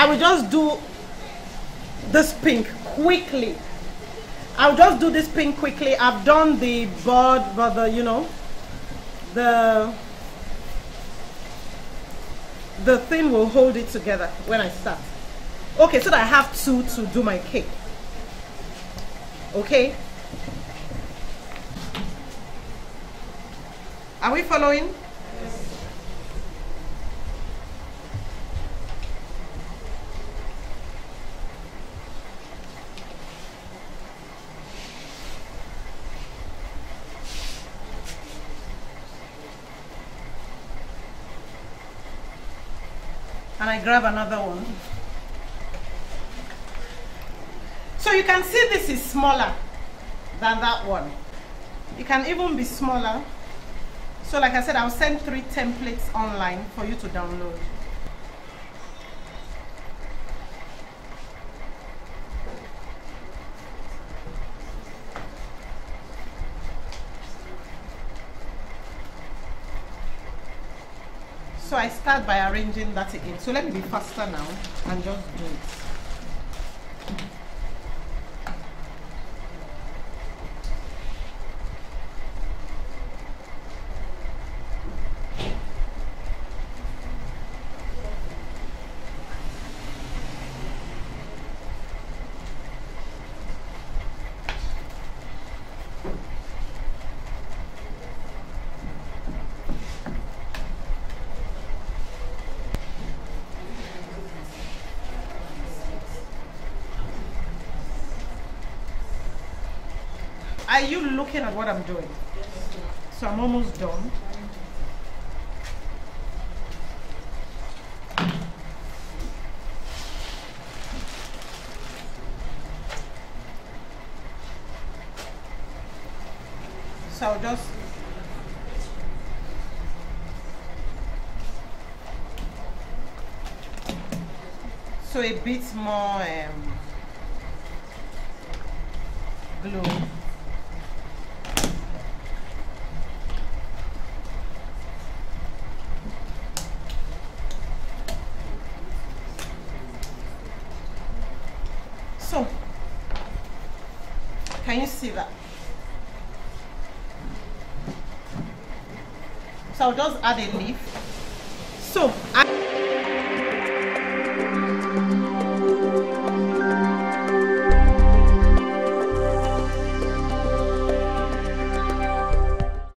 I will just do this pink quickly. I'll just do this pink quickly. I've done the board, but the, you know, the, the thing will hold it together when I start. Okay, so that I have two to do my cake. Okay. Are we following? And I grab another one. So you can see this is smaller than that one. It can even be smaller. So like I said, I'll send three templates online for you to download. So I start by arranging that again. So let me be faster now and just do it. Are you looking at what I'm doing? So I'm almost done. So I'll just so a bit more um, glue. Can you see that? So I'll just add a leaf. So, I